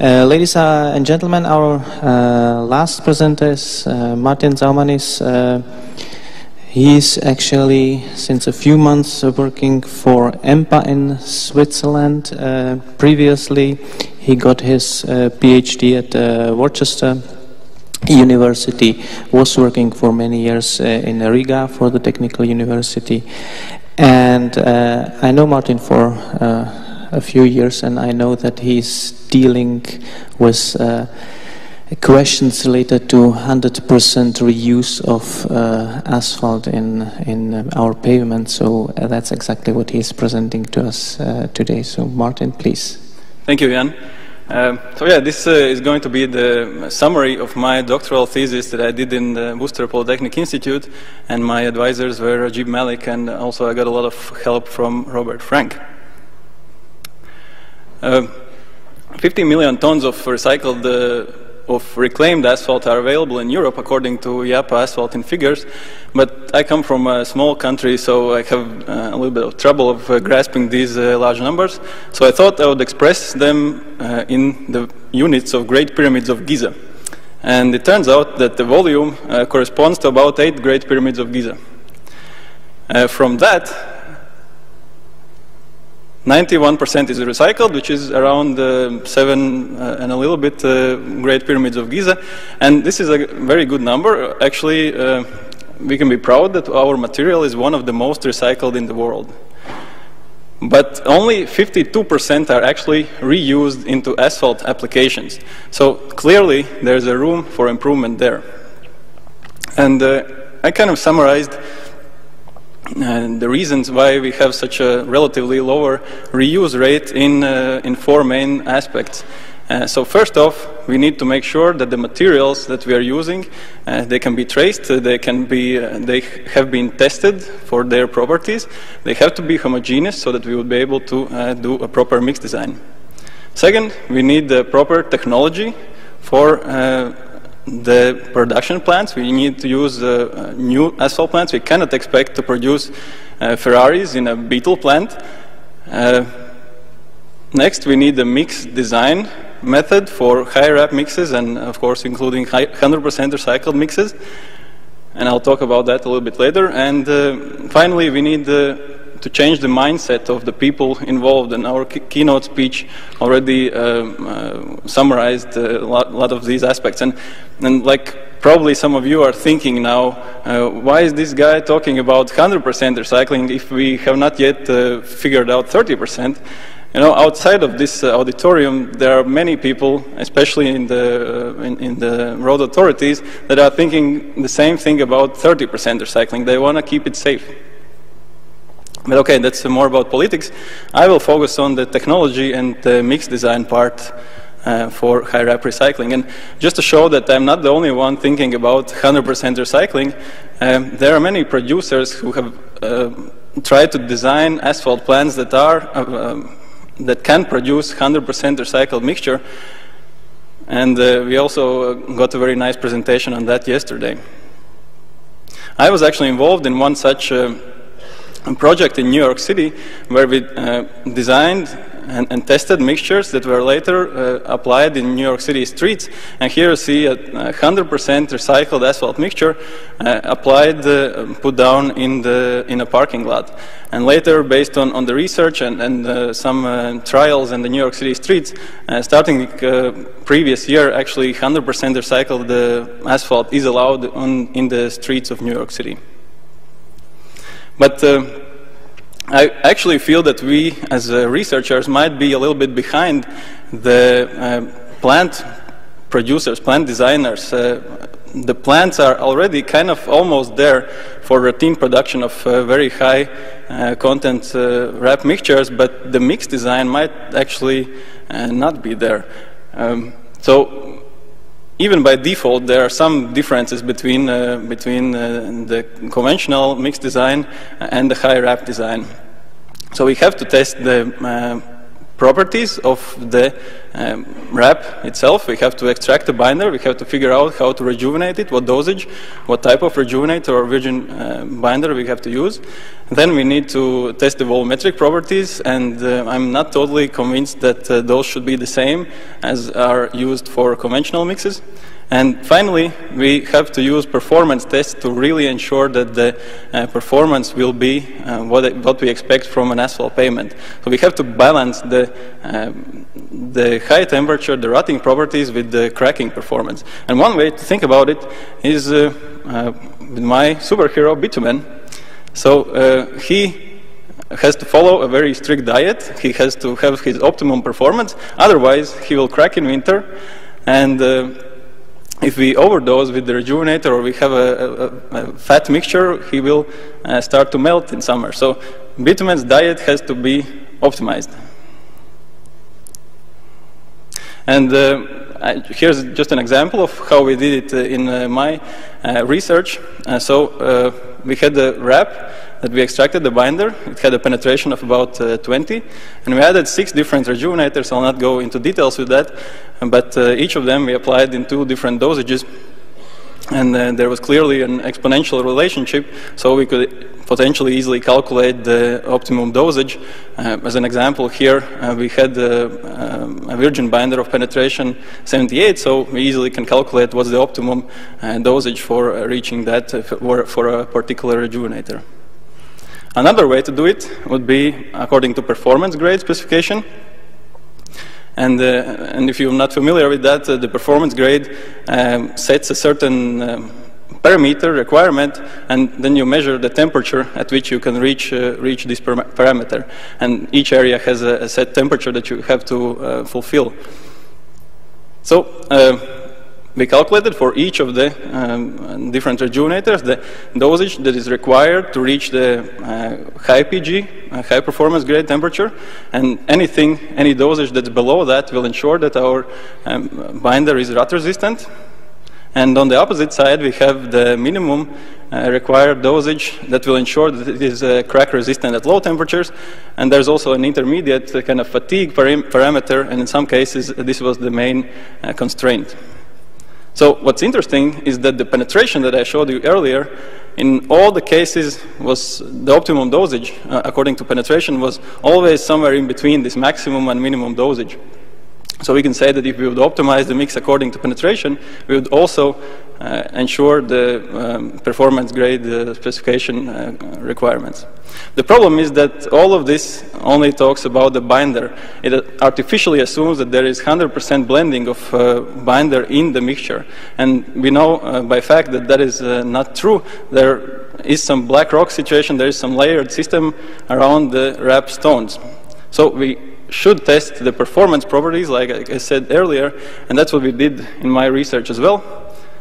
Uh, ladies uh, and gentlemen, our uh, last presenter is uh, Martin Zaumanis. Uh, he's actually, since a few months, working for EMPA in Switzerland. previously, he got his PhD at Worcester University, was working for many years in Riga for the Technical University. And I know Martin for a few years, and I know that he's dealing with uh, questions related to 100% reuse of uh, asphalt in in our pavement. So uh, that's exactly what he's presenting to us uh, today. So Martin, please. Thank you, Jan. Um, so yeah, this uh, is going to be the summary of my doctoral thesis that I did in the Worcester Polytechnic Institute, and my advisors were Rajib Mallick, and also I got a lot of help from Robert Frank. Uh, 50 million tons of recycled, uh, of reclaimed asphalt are available in Europe, according to EAPA Asphalt in figures. But I come from a small country, so I have uh, a little bit of trouble of uh, grasping these uh, large numbers. So I thought I would express them uh, in the units of Great Pyramids of Giza. And it turns out that the volume corresponds to about eight Great Pyramids of Giza. from that, 91% is recycled, which is around uh, seven uh, and a little bit uh, Great Pyramids of Giza. And this is a very good number. Actually, uh, we can be proud that our material is one of the most recycled in the world. But only 52% are actually reused into asphalt applications. So clearly, there's a room for improvement there. And uh, I kind of summarized the reasons why we have such a relatively lower reuse rate in, uh, in four main aspects. Uh, so first off, we need to make sure that the materials that we are using, uh, they can be traced, they can be, uh, they have been tested for their properties. They have to be homogeneous so that we would be able to uh, do a proper mix design. Second, we need the proper technology for the production plants. We need to use uh, new asphalt plants. We cannot expect to produce uh, Ferraris in a Beetle plant. Uh, next, we need a mix design method for high RAP mixes and, of course, including 100% recycled mixes. And I'll talk about that a little bit later. And uh, finally, we need uh, to change the mindset of the people involved. And our keynote speech already um, uh, summarized a lot, lot, of these aspects. And, and like probably some of you are thinking now, uh, why is this guy talking about 100% recycling if we have not yet uh, figured out 30%? You know, outside of this uh, auditorium, there are many people, especially in the, uh, in, in, the road authorities, that are thinking the same thing about 30% recycling. They want to keep it safe. But okay, that's more about politics. I will focus on the technology and the mix design part uh, for high RAP recycling. And just to show that I'm not the only one thinking about 100% recycling, um, there are many producers who have uh, tried to design asphalt plants that are uh, um, that can produce 100% recycled mixture. And uh, we also got a very nice presentation on that yesterday. I was actually involved in one such uh, project in New York City where we uh, designed and, and, tested mixtures that were later uh, applied in New York City streets. And here you see a 100% recycled asphalt mixture uh, applied, uh, put down in, the, in a parking lot. And later, based on, on the research and, and uh, some uh, trials in the New York City streets, starting previous year, actually 100% recycled asphalt is allowed on, in the streets of New York City. But uh, I actually feel that we, as uh, researchers, might be a little bit behind the uh, plant producers, plant designers. Uh, the plants are already kind of almost there for routine production of uh, very high content RAP mixtures, but the mix design might actually not be there. Um, so even by default, there are some differences between, uh, between uh, the conventional mix design and the high RAP design. So we have to test the uh, properties of the um, RAP itself. We have to extract the binder. We have to figure out how to rejuvenate it, what dosage, what type of rejuvenator or virgin uh, binder we have to use. Then we need to test the volumetric properties, and uh, I'm not totally convinced that uh, those should be the same as are used for conventional mixes. And finally, we have to use performance tests to really ensure that the uh, performance will be uh, what, it, what we expect from an asphalt pavement. So we have to balance the, um, the high temperature, the rutting properties with the cracking performance. And one way to think about it is uh, uh with my superhero, bitumen. So uh, he has to follow a very strict diet. He has to have his optimum performance. Otherwise, he will crack in winter. And uh, if we overdose with the rejuvenator or we have a, a, a fat mixture, he will uh, start to melt in summer. So bitumen's diet has to be optimized. And uh, I, here's just an example of how we did it uh, in uh, my uh, research. Uh, so we had the RAP that we extracted the binder. It had a penetration of about uh, 20. And we added six different rejuvenators. I'll not go into details with that. But uh, each of them we applied in two different dosages. And uh, there was clearly an exponential relationship, so we could potentially easily calculate the optimum dosage. Uh, as an example here, uh, we had uh, um, a virgin binder of penetration 78, so we easily can calculate what's the optimum dosage for reaching that for, for a particular rejuvenator. Another way to do it would be according to performance grade specification. And, uh, and if you're not familiar with that, uh, the performance grade um, sets a certain um, parameter requirement, and then you measure the temperature at which you can reach, uh, reach this parameter. And each area has a, a, set temperature that you have to uh, fulfill. So uh, we calculated for each of the um, different rejuvenators the dosage that is required to reach the uh, high PG, uh, high performance grade temperature, and anything, any dosage that's below that will ensure that our um, binder is rut resistant. And on the opposite side, we have the minimum uh, required dosage that will ensure that it is uh, crack resistant at low temperatures. And there's also an intermediate uh, kind of fatigue param parameter, and in some cases, this was the main uh, constraint. So what's interesting is that the penetration that I showed you earlier, in all the cases was the optimum dosage, uh, according to penetration, was always somewhere in between this maximum and minimum dosage. So we can say that if we would optimize the mix according to penetration, we would also uh, ensure the um, performance grade uh, specification uh, requirements. The problem is that all of this only talks about the binder. It artificially assumes that there is 100% blending of uh, binder in the mixture. And we know uh, by fact that that is uh, not true. There is some black rock situation, there is some layered system around the RAP stones. So we should test the performance properties, like I said earlier, and that's what we did in my research as well.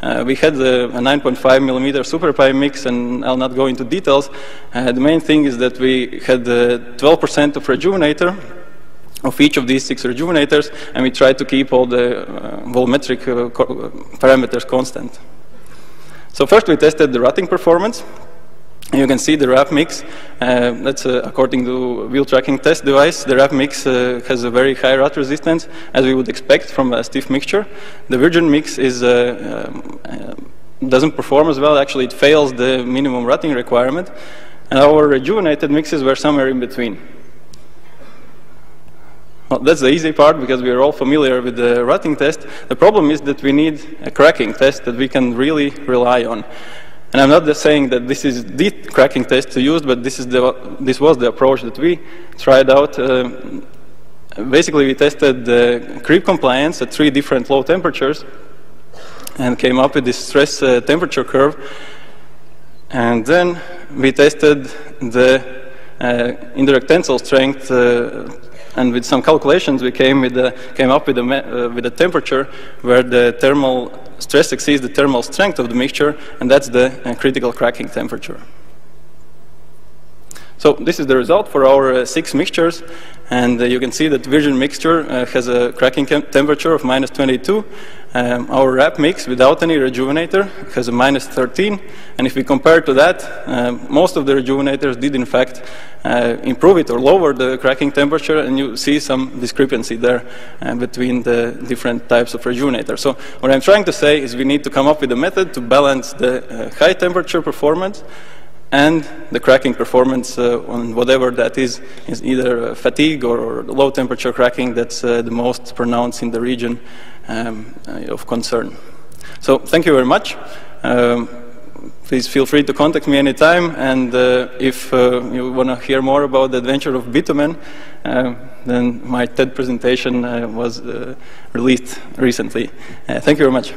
Uh, we had a, a 9.5 millimeter Superpave mix, and I'll not go into details. Uh, the main thing is that we had 12% uh, of rejuvenator of each of these six rejuvenators, and we tried to keep all the uh, volumetric uh, parameters constant. So first we tested the rutting performance. You can see the RAP mix. Uh, that's uh, according to wheel tracking test device. The RAP mix uh, has a very high rut resistance, as we would expect from a stiff mixture. The virgin mix is uh, um, uh, doesn't perform as well. Actually, it fails the minimum rutting requirement. And our rejuvenated mixes were somewhere in between. Well, that's the easy part because we are all familiar with the rutting test. The problem is that we need a cracking test that we can really rely on. And I'm not just saying that this is the cracking test to use, but this, is the, this was the approach that we tried out. Uh, basically, we tested the creep compliance at three different low temperatures and came up with this stress uh, temperature curve. And then we tested the uh, indirect tensile strength uh, and with some calculations, we came, with the, came up with a, uh, with temperature where the thermal stress exceeds the thermal strength of the mixture, and that's the uh, critical cracking temperature. So this is the result for our uh, six mixtures, and uh, you can see that virgin mixture uh, has a cracking temperature of minus 22. Um, our RAP mix without any rejuvenator has a minus 13, and if we compare to that, um, most of the rejuvenators did in fact uh, improve it or lower the cracking temperature, and you see some discrepancy there uh, between the different types of rejuvenators. So what I'm trying to say is we need to come up with a method to balance the uh, high temperature performance and the cracking performance uh, on whatever that is, is either uh, fatigue or, low temperature cracking that's uh, the most pronounced in the region um, uh, of concern. So thank you very much. Um, please feel free to contact me anytime, and uh, if uh, you want to hear more about the adventure of bitumen, then my TED presentation was released recently. thank you very much.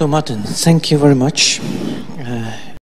So, Martin, thank you very much.